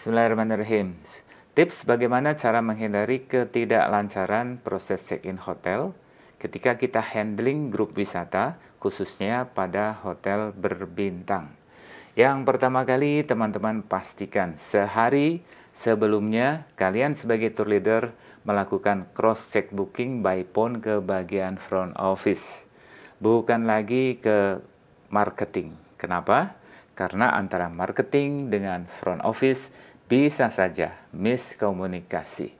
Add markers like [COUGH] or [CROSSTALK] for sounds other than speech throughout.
Bismillahirrahmanirrahim. Tips bagaimana cara menghindari ketidaklancaran proses check-in hotel ketika kita handling grup wisata, khususnya pada hotel berbintang. Yang pertama kali, teman-teman pastikan sehari sebelumnya kalian sebagai tour leader melakukan cross-check booking by phone ke bagian front office. Bukan lagi ke marketing. Kenapa? Karena antara marketing dengan front office bisa saja miskomunikasi.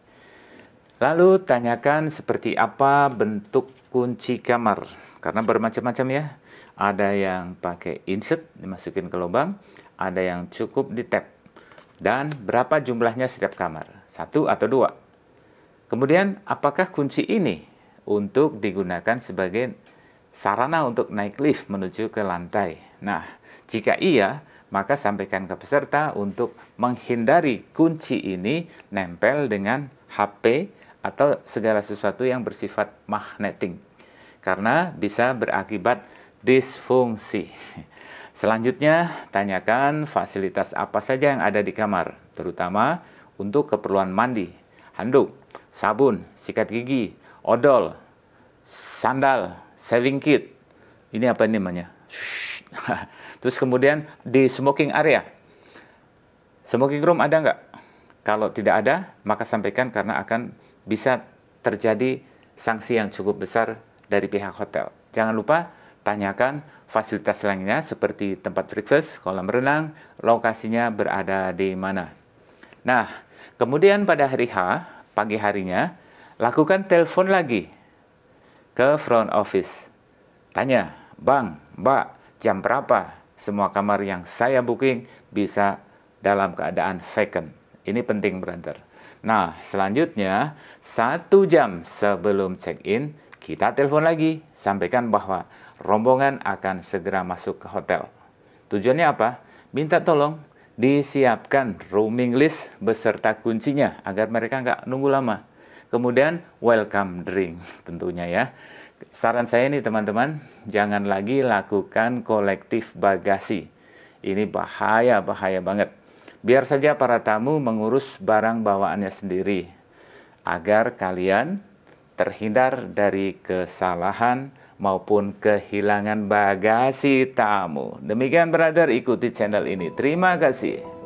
Lalu tanyakan seperti apa bentuk kunci kamar. Karena bermacam-macam ya. Ada yang pakai insert dimasukin ke lubang, ada yang cukup di tap. Dan berapa jumlahnya setiap kamar? Satu atau dua? Kemudian apakah kunci ini untuk digunakan sebagai sarana untuk naik lift menuju ke lantai? Nah, jika iya, maka sampaikan ke peserta untuk menghindari kunci ini nempel dengan HP atau segala sesuatu yang bersifat magneting karena bisa berakibat disfungsi. Selanjutnya, tanyakan fasilitas apa saja yang ada di kamar, terutama untuk keperluan mandi, handuk, sabun, sikat gigi, odol, sandal, saving kit. Ini apa ini namanya? [LAUGHS] Terus kemudian di smoking area. Smoking room ada nggak? Kalau tidak ada, maka sampaikan karena akan bisa terjadi sanksi yang cukup besar dari pihak hotel. Jangan lupa tanyakan fasilitas lainnya seperti tempat breakfast, kolam renang, lokasinya berada di mana. Nah, kemudian pada hari H, pagi harinya, lakukan telepon lagi ke front office. Tanya, Bang, Mbak, jam berapa? semua kamar yang saya booking bisa dalam keadaan vacant. Ini penting, brother. Nah, selanjutnya, satu jam sebelum check-in, kita telepon lagi, sampaikan bahwa rombongan akan segera masuk ke hotel. Tujuannya apa? Minta tolong disiapkan rooming list beserta kuncinya agar mereka nggak nunggu lama. Kemudian welcome drink tentunya ya. Saran saya nih teman-teman, jangan lagi lakukan kolektif bagasi. Ini bahaya, bahaya banget. Biar saja para tamu mengurus barang bawaannya sendiri. Agar kalian terhindar dari kesalahan maupun kehilangan bagasi tamu. Demikian brother, ikuti channel ini. Terima kasih.